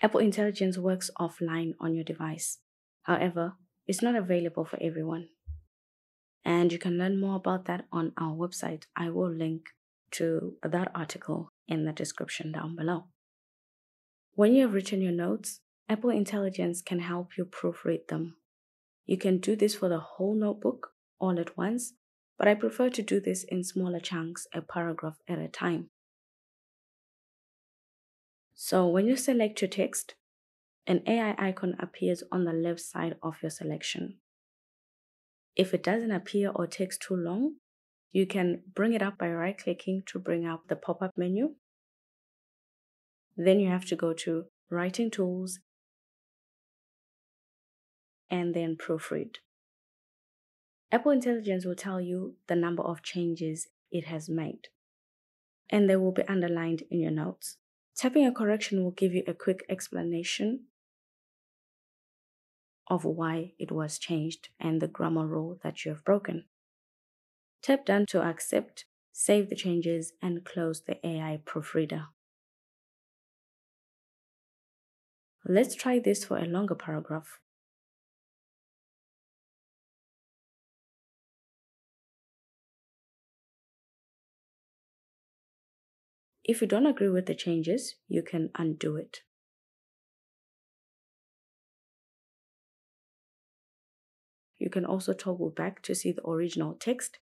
Apple Intelligence works offline on your device. However, it's not available for everyone. And you can learn more about that on our website. I will link to that article in the description down below. When you have written your notes, Apple Intelligence can help you proofread them. You can do this for the whole notebook all at once, but I prefer to do this in smaller chunks, a paragraph at a time. So when you select your text, an AI icon appears on the left side of your selection. If it doesn't appear or takes too long, you can bring it up by right clicking to bring up the pop up menu. Then you have to go to Writing Tools and then Proofread. Apple Intelligence will tell you the number of changes it has made, and they will be underlined in your notes. Tapping a correction will give you a quick explanation of why it was changed and the grammar rule that you have broken. Tap Done to accept, save the changes, and close the AI proofreader. Let's try this for a longer paragraph. If you don't agree with the changes, you can undo it. You can also toggle back to see the original text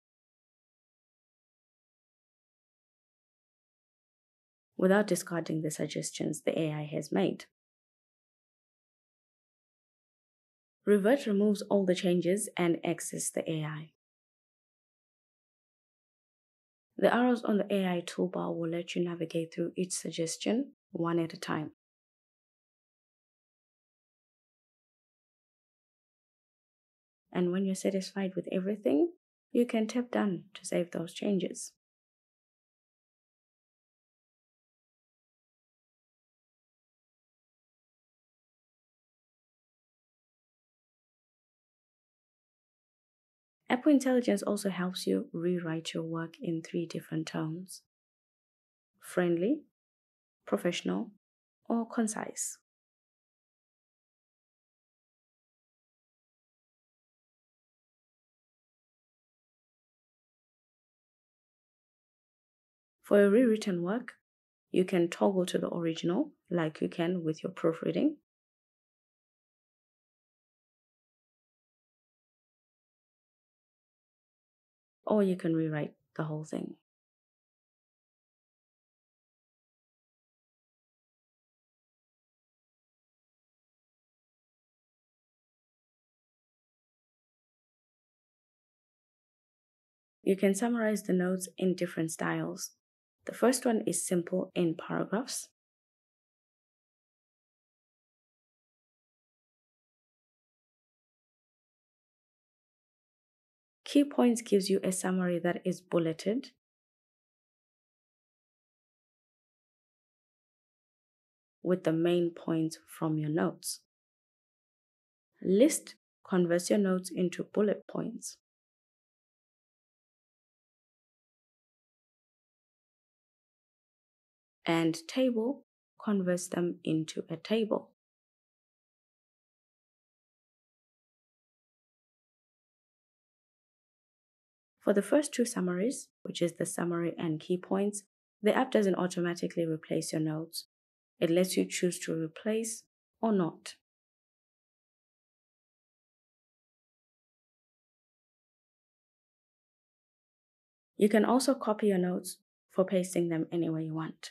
without discarding the suggestions the AI has made. Revert removes all the changes and exits the AI. The arrows on the AI toolbar will let you navigate through each suggestion one at a time. And when you're satisfied with everything, you can tap done to save those changes. Apple Intelligence also helps you rewrite your work in three different tones friendly, professional, or concise. For a rewritten work, you can toggle to the original like you can with your proofreading or you can rewrite the whole thing. You can summarize the notes in different styles. The first one is simple in paragraphs. Key points gives you a summary that is bulleted. with the main points from your notes. List converts your notes into bullet points. And table converts them into a table. For the first two summaries, which is the summary and key points, the app doesn't automatically replace your notes. It lets you choose to replace or not. You can also copy your notes for pasting them anywhere you want.